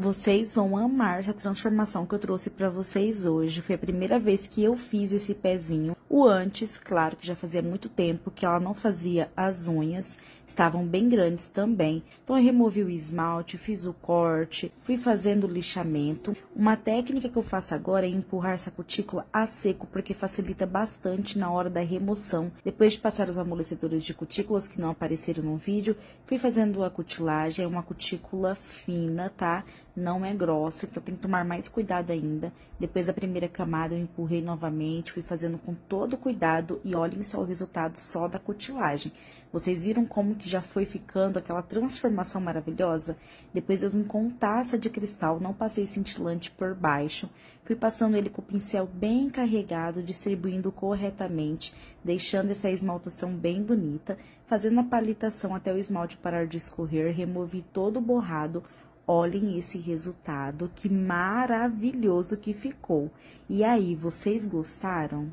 Vocês vão amar essa transformação que eu trouxe para vocês hoje. Foi a primeira vez que eu fiz esse pezinho. O antes, claro que já fazia muito tempo que ela não fazia as unhas, estavam bem grandes também. Então eu removi o esmalte, fiz o corte, fui fazendo o lixamento. Uma técnica que eu faço agora é empurrar essa cutícula a seco, porque facilita bastante na hora da remoção. Depois de passar os amolecedores de cutículas que não apareceram no vídeo, fui fazendo a cutilagem, é uma cutícula fina, tá? Não é grossa, então tem que tomar mais cuidado ainda. Depois da primeira camada, eu empurrei novamente, fui fazendo com todo cuidado e olhem só o resultado só da cutilagem. Vocês viram como que já foi ficando aquela transformação maravilhosa? Depois eu vim com taça de cristal, não passei cintilante por baixo. Fui passando ele com o pincel bem carregado, distribuindo corretamente, deixando essa esmaltação bem bonita, fazendo a palitação até o esmalte parar de escorrer, removi todo o borrado, Olhem esse resultado, que maravilhoso que ficou. E aí, vocês gostaram?